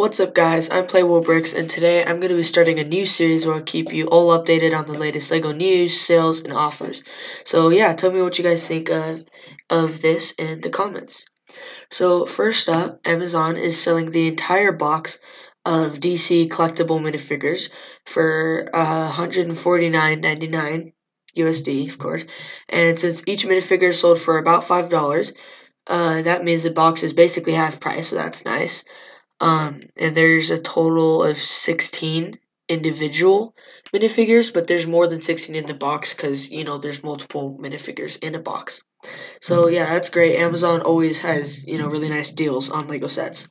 What's up guys, I'm PlayWellBricks and today I'm going to be starting a new series where I'll keep you all updated on the latest LEGO news, sales, and offers. So yeah, tell me what you guys think of, of this in the comments. So first up, Amazon is selling the entire box of DC collectible minifigures for uh, $149.99 USD, of course. And since each minifigure is sold for about $5, uh, that means the box is basically half price, so that's nice. Um, and there's a total of 16 individual minifigures, but there's more than 16 in the box because, you know, there's multiple minifigures in a box. So, mm-hmm. yeah, that's great. Amazon always has, you know, really nice deals on Lego sets.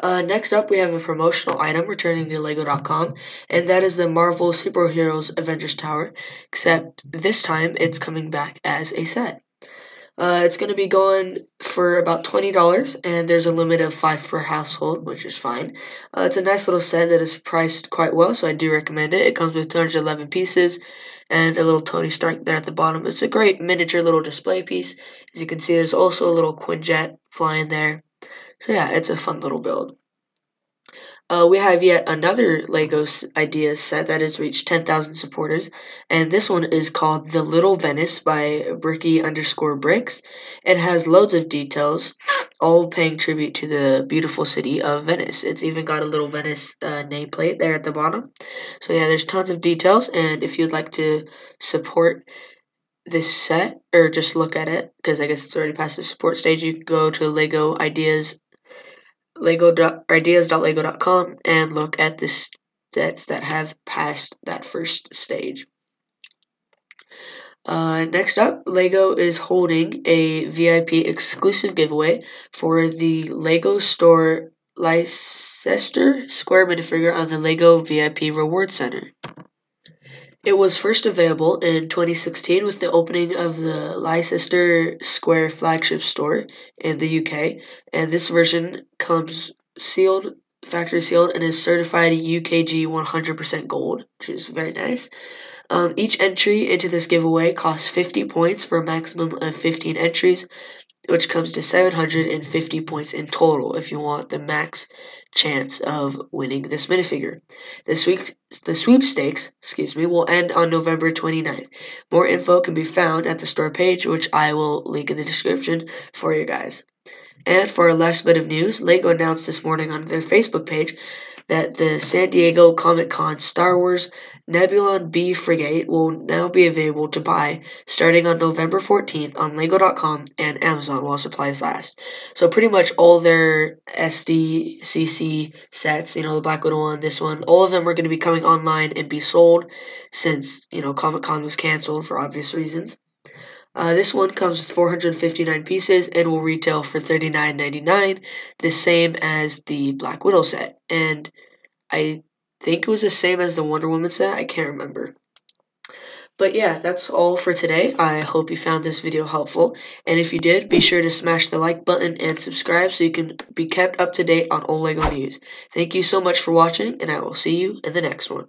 Uh, next up, we have a promotional item returning to Lego.com, and that is the Marvel Superheroes Avengers Tower, except this time it's coming back as a set. Uh, it's going to be going for about $20, and there's a limit of 5 per household, which is fine. Uh, it's a nice little set that is priced quite well, so I do recommend it. It comes with 211 pieces and a little Tony Stark there at the bottom. It's a great miniature little display piece. As you can see, there's also a little Quinjet flying there. So yeah, it's a fun little build. Uh, we have yet another Lego Ideas set that has reached 10,000 supporters, and this one is called The Little Venice by Bricky underscore Bricks. It has loads of details, all paying tribute to the beautiful city of Venice. It's even got a little Venice uh, nameplate there at the bottom. So yeah, there's tons of details, and if you'd like to support this set or just look at it because I guess it's already past the support stage, you can go to Lego Ideas lego.ideas.lego.com and look at the sets that have passed that first stage. Uh, next up, LEGO is holding a VIP exclusive giveaway for the LEGO Store Leicester Square minifigure on the LEGO VIP Reward Center. It was first available in 2016 with the opening of the Leicester Square flagship store in the UK, and this version comes sealed, factory sealed, and is certified UKG 100% gold, which is very nice. Um, each entry into this giveaway costs 50 points for a maximum of 15 entries, which comes to 750 points in total if you want the max chance of winning this minifigure. This week, the sweepstakes, excuse me, will end on November 29th. More info can be found at the store page, which I will link in the description for you guys. And for a last bit of news, LEGO announced this morning on their Facebook page that the San Diego Comic Con Star Wars Nebulon B Frigate will now be available to buy starting on November 14th on Lego.com and Amazon while supplies last. So pretty much all their SDCC sets, you know, the Black Widow one, this one, all of them are going to be coming online and be sold since, you know, Comic Con was canceled for obvious reasons. Uh, this one comes with 459 pieces and will retail for $39.99, the same as the Black Widow set. And I think it was the same as the Wonder Woman set. I can't remember. But yeah, that's all for today. I hope you found this video helpful. And if you did, be sure to smash the like button and subscribe so you can be kept up to date on all LEGO news. Thank you so much for watching, and I will see you in the next one.